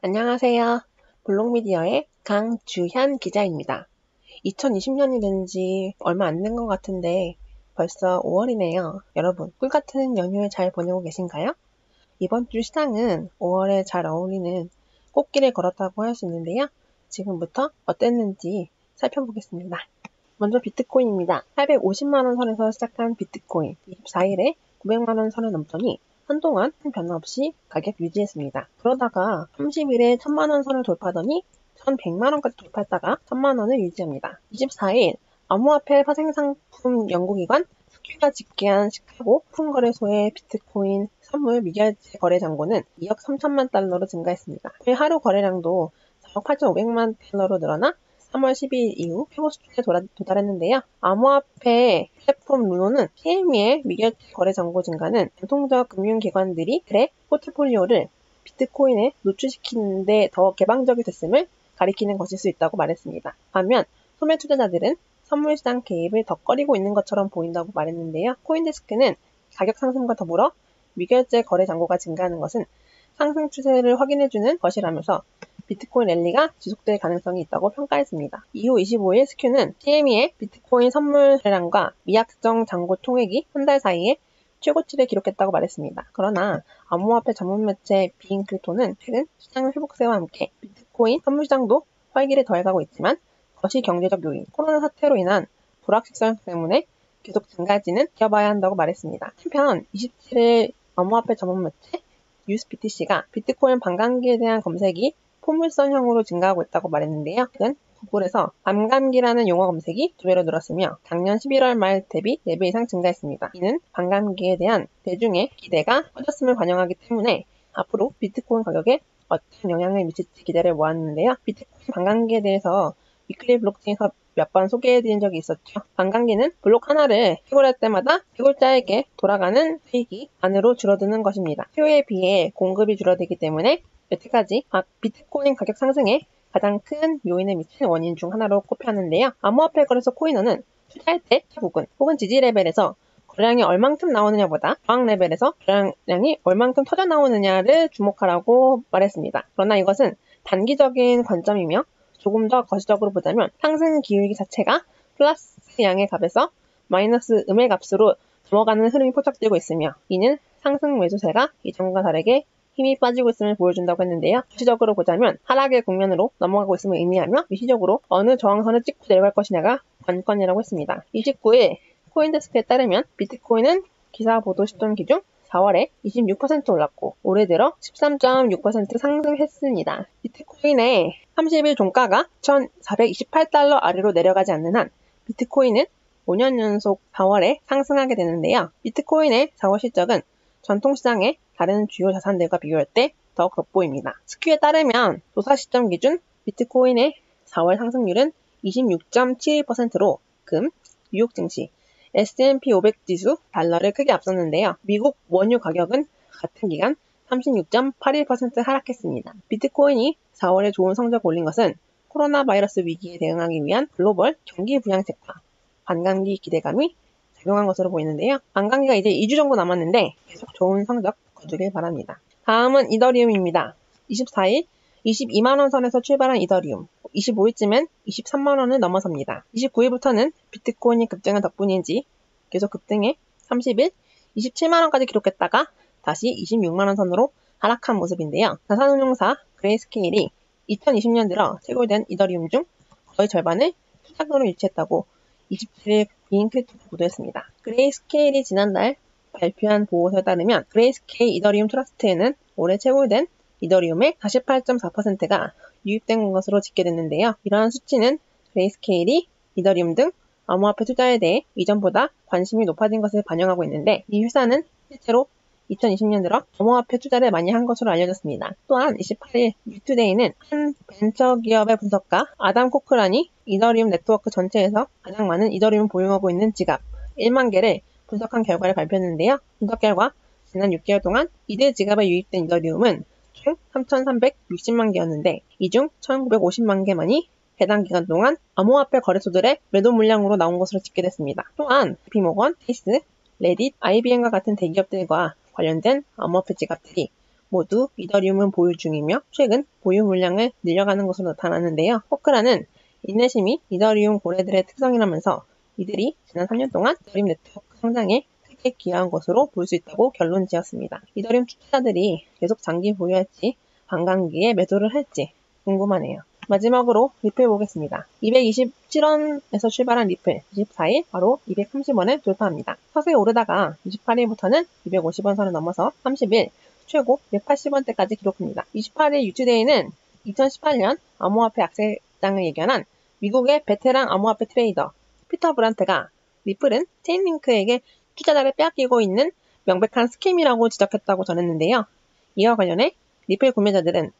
안녕하세요. 블록미디어의 강주현 기자입니다. 2020년이 된 지 얼마 안 된 것 같은데 벌써 5월이네요. 여러분, 꿀같은 연휴 잘 보내고 계신가요? 이번 주 시장은 5월에 잘 어울리는 꽃길을 걸었다고 할 수 있는데요. 지금부터 어땠는지 살펴보겠습니다. 먼저 비트코인입니다. 850만원 선에서 시작한 비트코인 24일에 900만원 선을 넘더니 한동안 변화 없이 가격 유지했습니다. 그러다가 30일에 1000만원 선을 돌파하더니 1100만원까지 돌파했다가 1000만원을 유지합니다. 24일 암호화폐 파생상품 연구기관 스큐가 집계한 시카고 품거래소의 비트코인 선물 미결제 거래 잔고는 2억 3천만 달러로 증가했습니다. 하루 거래량도 4억 8,500만 달러로 늘어나 3월 12일 이후 최고 수준에 도달했는데요. 암호화폐 플랫폼 루노는 PME의 미결 거래 정보 증가는 전통적 금융기관들이 그래 포트폴리오를 비트코인에 노출시키는데 더 개방적이 됐음을 가리키는 것일 수 있다고 말했습니다. 반면 소매 투자자들은 선물 시장 개입을 더 꺼리고 있는 것처럼 보인다고 말했는데요. 코인데스크는 가격 상승과 더불어 미결제 거래 잔고가 증가하는 것은 상승 추세를 확인해주는 것이라면서 비트코인 랠리가 지속될 가능성이 있다고 평가했습니다. 이후 25일 스큐는 CME의 비트코인 선물 대량과 미약정 잔고 통액이 한 달 사이에 최고치를 기록했다고 말했습니다. 그러나 암호화폐 전문 매체 비인크리토는 최근 시장 회복세와 함께 비트코인 선물 시장도 활기를 더해가고 있지만 거시 경제적 요인, 코로나 사태로 인한 불확실성 때문에 계속 증가지는 지켜봐야 한다고 말했습니다. 한편 27일 암호화폐 전문 매체 USBTC가 비트코인 반감기에 대한 검색이 포물선형으로 증가하고 있다고 말했는데요. 그는 구글에서 반감기라는 용어 검색이 두 배로 늘었으며 작년 11월 말 대비 4배 이상 증가했습니다. 이는 반감기에 대한 대중의 기대가 커졌음을 반영하기 때문에 앞으로 비트코인 가격에 어떤 영향을 미칠지 기대를 모았는데요. 비트코인 반감기에 대해서 위클리 블록체인에서 몇 번 소개해드린 적이 있었죠. 반감기는 블록 하나를 채굴할 때마다 채굴자에게 돌아가는 수익이 반으로 줄어드는 것입니다. 수요에 비해 공급이 줄어들기 때문에 여태까지 비트코인 가격 상승에 가장 큰 요인을 미친 원인 중 하나로 꼽혔는데요. 암호화폐 거래소 코인원은 투자할 때 부분 혹은 지지 레벨에서 거래량이 얼만큼 나오느냐보다 저항 레벨에서 거래량이 얼만큼 터져 나오느냐를 주목하라고 말했습니다. 그러나 이것은 단기적인 관점이며 조금 더 거시적으로 보자면 상승 기울기 자체가 플러스 양의 값에서 마이너스 음의 값으로 넘어가는 흐름이 포착되고 있으며 이는 상승 매수세가 이전과 다르게 힘이 빠지고 있음을 보여준다고 했는데요. 시적으로 보자면 하락의 국면으로 넘어가고 있음을 의미하며 미시적으로 어느 저항선을 찍고 내려갈 것이냐가 관건이라고 했습니다. 29일 코인데스크에 따르면 비트코인은 기사 보도 시점 기준 4월에 26% 올랐고 올해 들어 13.6% 상승했습니다. 비트코인의 30일 종가가 1,428달러 아래로 내려가지 않는 한 비트코인은 5년 연속 4월에 상승하게 되는데요. 비트코인의 4월 실적은 전통시장의 다른 주요 자산들과 비교할 때 더 돋보입니다. 스큐에 따르면 조사 시점 기준 비트코인의 4월 상승률은 26.71%로 금, 뉴욕 증시, S&P 500 지수 달러를 크게 앞섰는데요. 미국 원유 가격은 같은 기간 36.81% 하락했습니다. 비트코인이 4월에 좋은 성적 을 올린 것은 코로나 바이러스 위기에 대응하기 위한 글로벌 경기 부양책과 반감기 기대감이 작용한 것으로 보이는데요. 반감기가 이제 2주 정도 남았는데 계속 좋은 성적 거두길 바랍니다. 다음은 이더리움입니다. 24일 22만원 선에서 출발한 이더리움. 25일쯤엔 23만원을 넘어섭니다. 29일부터는 비트코인이 급등한 덕분인지 계속 급등해 30일 27만원까지 기록했다가 다시 26만원 선으로 하락한 모습인데요. 자산운용사 그레이스케일이 2020년 들어 채굴된 이더리움 중 거의 절반을 투자금으로 유치했다고 27일 비인크립토가 보도했습니다. 그레이스케일이 지난달 발표한 보고서에 따르면 그레이스케일 이더리움 트러스트에는 올해 채굴된 이더리움의 48.4%가 유입된 것으로 집계됐는데요. 이러한 수치는 그레이스케일이 이더리움 등 암호화폐 투자에 대해 이전보다 관심이 높아진 것을 반영하고 있는데 이 회사는 실제로 2020년 들어 암호화폐 투자를 많이 한 것으로 알려졌습니다. 또한 28일 뉴투데이는 한 벤처 기업의 분석가 아담 코크란이 이더리움 네트워크 전체에서 가장 많은 이더리움 보유하고 있는 지갑 1만 개를 분석한 결과를 발표했는데요. 분석 결과 지난 6개월 동안 이들 지갑에 유입된 이더리움은 총 3,360만 개였는데 이 중 1,950만 개만이 해당 기간 동안 암호화폐 거래소들의 매도 물량으로 나온 것으로 집계됐습니다. 또한 비모건, 테이스, 레딧, IBM과 같은 대기업들과 관련된 암호화폐 지갑들이 모두 이더리움은 보유 중이며 최근 보유 물량을 늘려가는 것으로 나타났는데요. 포크라는 인내심이 이더리움 고래들의 특성이라면서 이들이 지난 3년 동안 이더리움 네트워크 성장에 크게 기여한 것으로 볼 수 있다고 결론 지었습니다. 이더리움 투자자들이 계속 장기 보유할지 반감기에 매도를 할지 궁금하네요. 마지막으로 리플 보겠습니다. 227원에서 출발한 리플 24일 바로 230원을 돌파합니다. 서서히 오르다가 28일부터는 250원 선을 넘어서 30일 최고 180원대까지 기록합니다. 28일 유튜데이는 2018년 암호화폐 약세장을 예견한 미국의 베테랑 암호화폐 트레이더 피터 브란트가 리플은 체인링크에게 투자자를 빼앗기고 있는 명백한 scam이라고 지적했다고 전했는데요. 이와 관련해 리플 구매자들은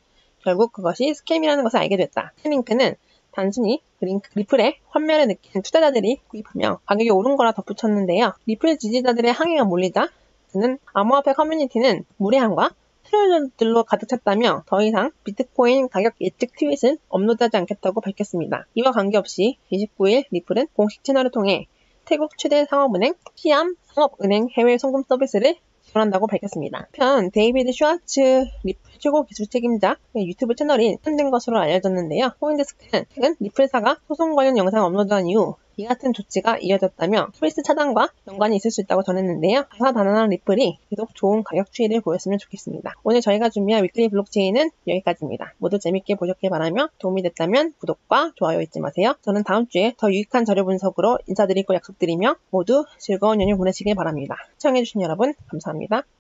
결국 그것이 scam이라는 것을 알게 됐다. 체인링크는 단순히 리플에 환멸을 느낀 투자자들이 구입하며 가격이 오른 거라 덧붙였는데요. 리플 지지자들의 항의가 몰리자 그는 암호화폐 커뮤니티는 무례함과 troll들로 가득 찼다며 더 이상 비트코인 가격 예측 트윗은 업로드하지 않겠다고 밝혔습니다. 이와 관계없이 29일 리플은 공식 채널을 통해 태국 최대 상업은행 시암 상업은행 해외 송금 서비스를 지원한다고 밝혔습니다. 한편 데이비드 슈워츠 리플 최고 기술 책임자 유튜브 채널이 차단된 것으로 알려졌는데요. 코인데스크는 최근 리플사가 소송 관련 영상 업로드한 이후 이 같은 조치가 이어졌다며 트윗 차단과 연관이 있을 수 있다고 전했는데요. 다사다난한 리플이 계속 좋은 가격 추이를 보였으면 좋겠습니다. 오늘 저희가 준비한 위클리 블록체인은 여기까지입니다. 모두 재밌게 보셨길 바라며 도움이 됐다면 구독과 좋아요 잊지 마세요. 저는 다음 주에 더 유익한 자료 분석으로 인사드릴 거 약속드리며 모두 즐거운 연휴 보내시길 바랍니다. 시청해주신 여러분 감사합니다.